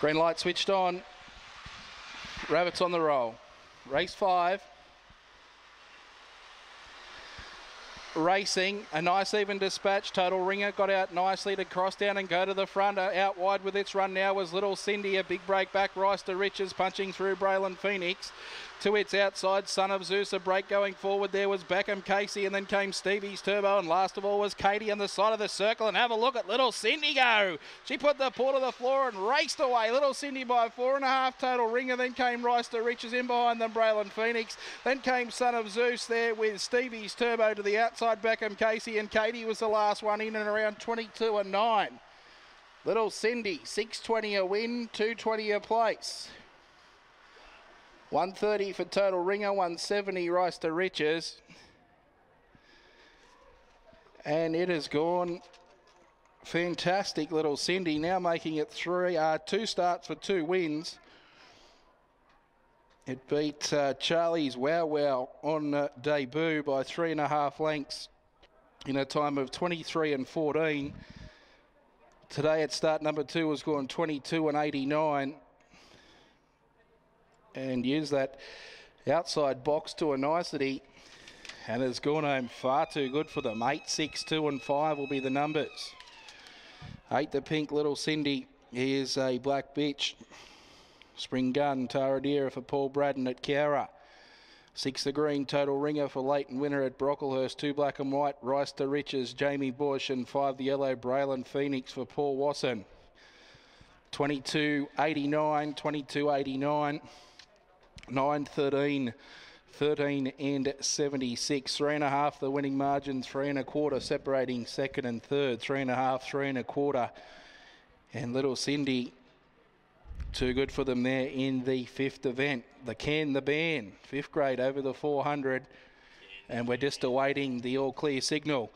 Green light switched on. Rabbits on the roll. Race five. Racing, a nice even dispatch. Total Ringer got out nicely to cross down and go to the front. Uh, out wide with its run now was Little Cindy. A big break back. Rice to Riches punching through Braylon Phoenix to its outside. Son of Zeus, a break going forward. There was Beckham Casey, and then came Stevie's Turbo, and last of all was Katie on the side of the circle. And have a look at little Cindy go. She put the paw to the floor and raced away. Little Cindy by four and a half total ringer. Then came Rice to Riches in behind them, Braylon Phoenix. Then came Son of Zeus there with Stevie's Turbo to the outside. Beckham Casey and Katie was the last one in and around 22 and 9. Little Cindy, 620 a win, 220 a place. 130 for total ringer, 170 Rice to Riches. And it has gone fantastic little Cindy now making it three uh, two starts for two wins. It beat uh, Charlie's Wow Wow on uh, debut by three and a half lengths in a time of 23 and 14. Today at start number two was going 22 and 89 and use that outside box to a nicety and has gone home far too good for them. 8, 6, 2 and 5 will be the numbers. 8 the pink little Cindy. He is a black bitch. Spring gun, Tara Deer for Paul Braddon at Cowra. Six the green, total ringer for Leighton Winner at Brocklehurst. Two black and white, Rice to Riches, Jamie Bush, and five the yellow, Braylon Phoenix for Paul Wasson. 22 89, 22 89. 9 13 13 and 76 three and a half the winning margin three and a quarter separating second and third three and a half three and a quarter and little cindy too good for them there in the fifth event. The can the ban fifth grade over the 400 and we're just awaiting the all clear signal